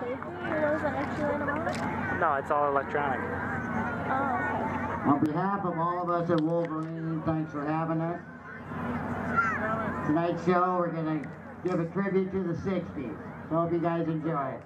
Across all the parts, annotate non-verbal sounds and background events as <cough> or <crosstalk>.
safety? It doesn't actually light? No, it's all electronic. Oh, okay. On behalf of all of us at Wolverine, thanks for having us. Tonight's show, we're going to give a tribute to the 60s. So hope you guys enjoy it.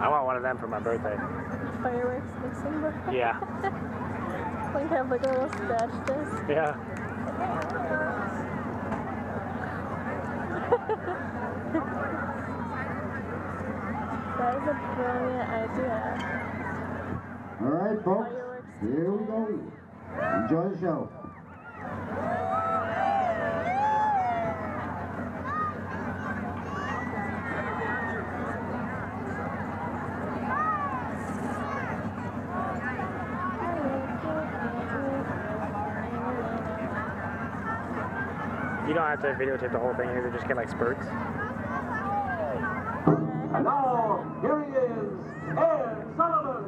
I want one of them for my birthday. Fireworks mixing board. Yeah. <laughs> like have like a little scratch disc. Yeah. <laughs> That is a brilliant idea. All right, folks, here we go. Enjoy the show. Don't have to videotape the whole thing. You just get like spurts. And now, here he is, Ed Sullivan.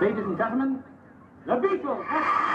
Ladies and gentlemen, the Beatles.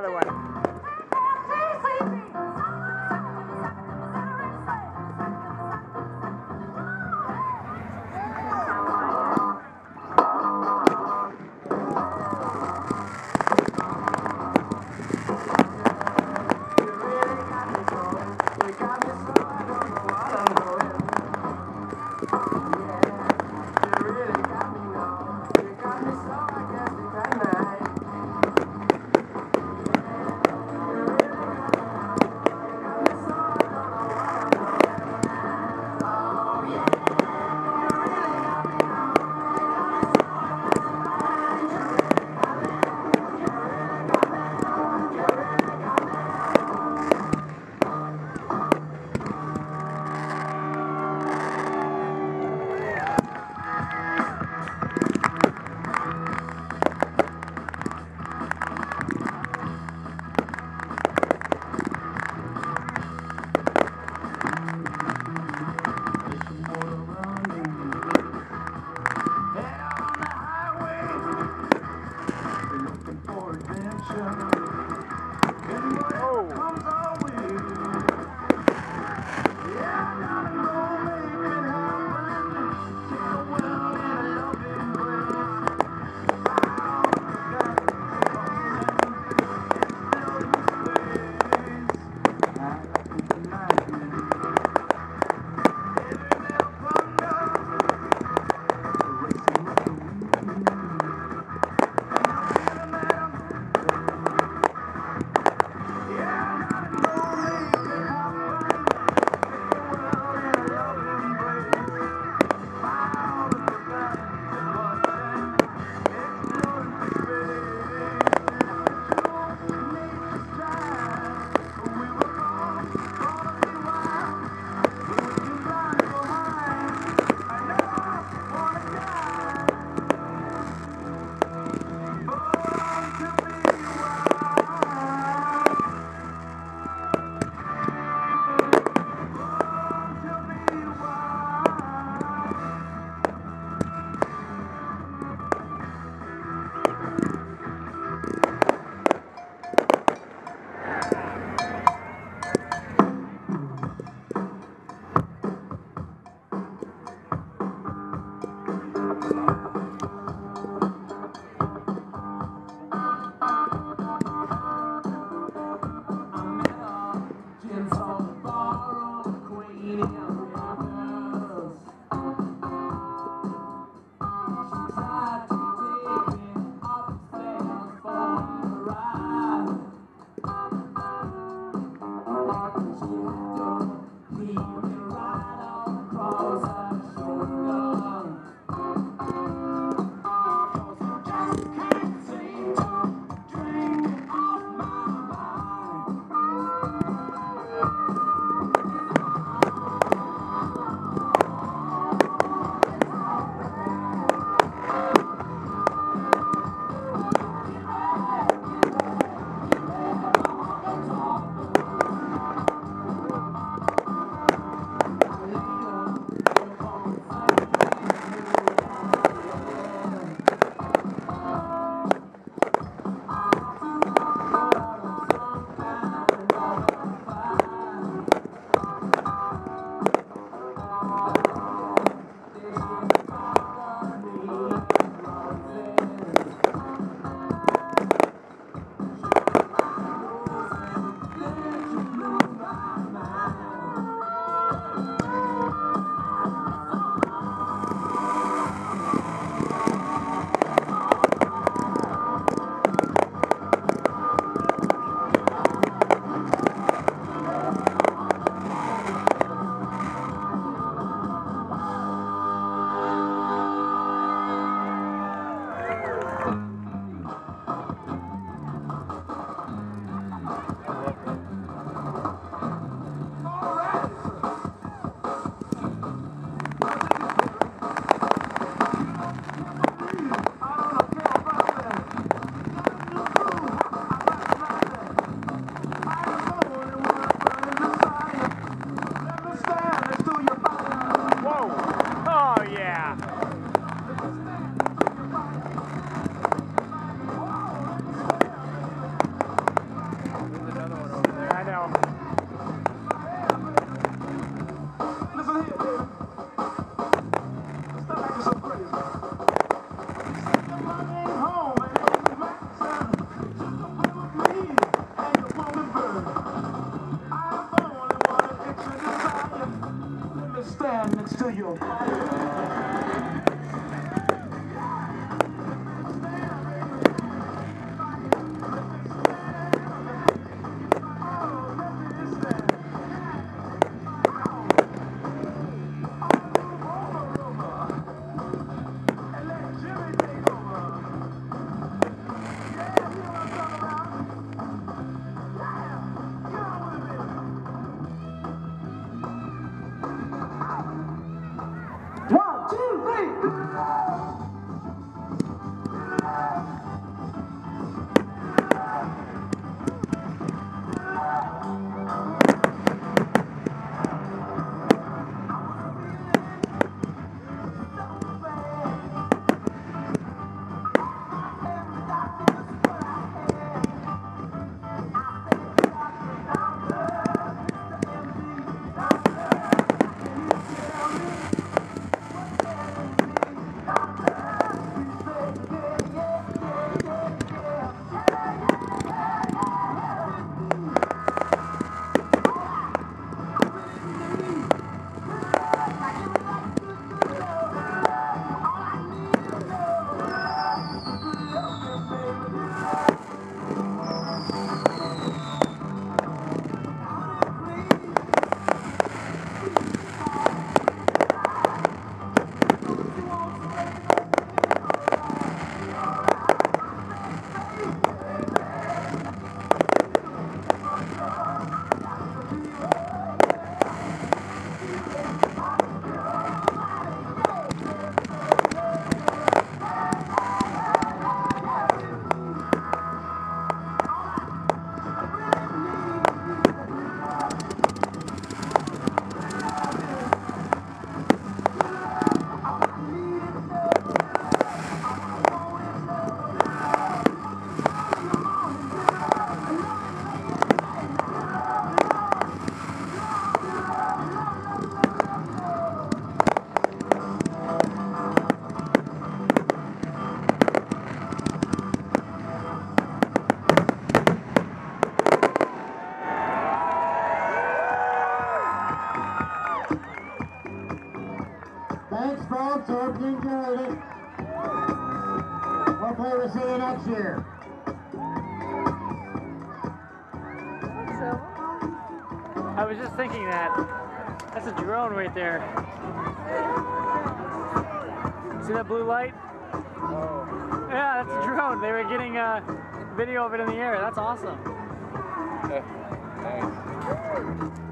another one. stand next to you. Thanks, folks. Hope you enjoyed it. Hopefully we'll see you next year. I was just thinking that. That's a drone right there. See that blue light? Oh, Yeah, that's a drone. They were getting a video of it in the air. That's awesome. nice.